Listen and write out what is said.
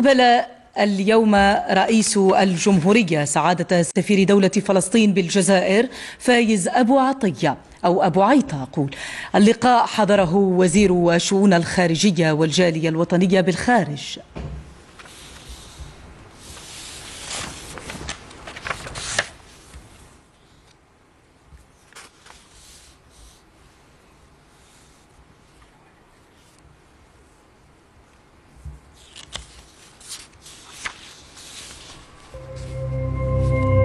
استقبل اليوم رئيس الجمهورية سعادة سفير دولة فلسطين بالجزائر فايز أبو عطية أو أبو عيطة أقول. اللقاء حضره وزير شؤون الخارجية والجالية الوطنية بالخارج.